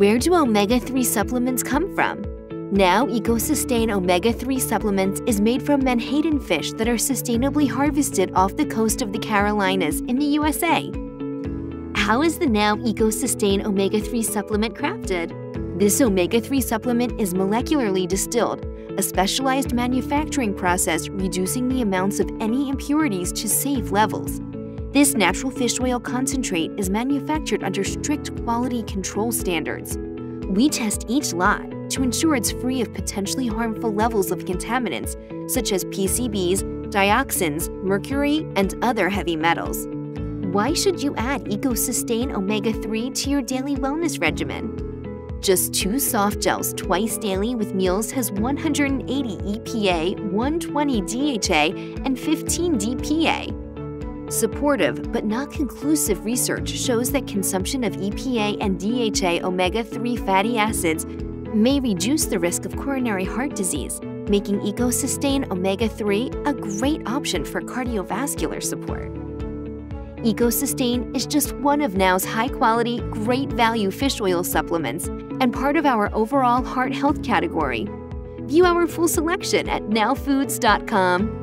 Where do omega-3 supplements come from? Now, EcoSustain omega-3 supplements is made from menhaden fish that are sustainably harvested off the coast of the Carolinas in the USA. How is the Now EcoSustain omega-3 supplement crafted? This omega-3 supplement is molecularly distilled, a specialized manufacturing process reducing the amounts of any impurities to safe levels. This natural fish oil concentrate is manufactured under strict quality control standards. We test each lot to ensure it's free of potentially harmful levels of contaminants such as PCBs, dioxins, mercury, and other heavy metals. Why should you add EcoSustain Omega 3 to your daily wellness regimen? Just two soft gels twice daily with meals has 180 EPA, 120 DHA, and 15 DPA. Supportive but not conclusive research shows that consumption of EPA and DHA omega 3 fatty acids may reduce the risk of coronary heart disease, making EcoSustain omega 3 a great option for cardiovascular support. EcoSustain is just one of Now's high quality, great value fish oil supplements and part of our overall heart health category. View our full selection at nowfoods.com.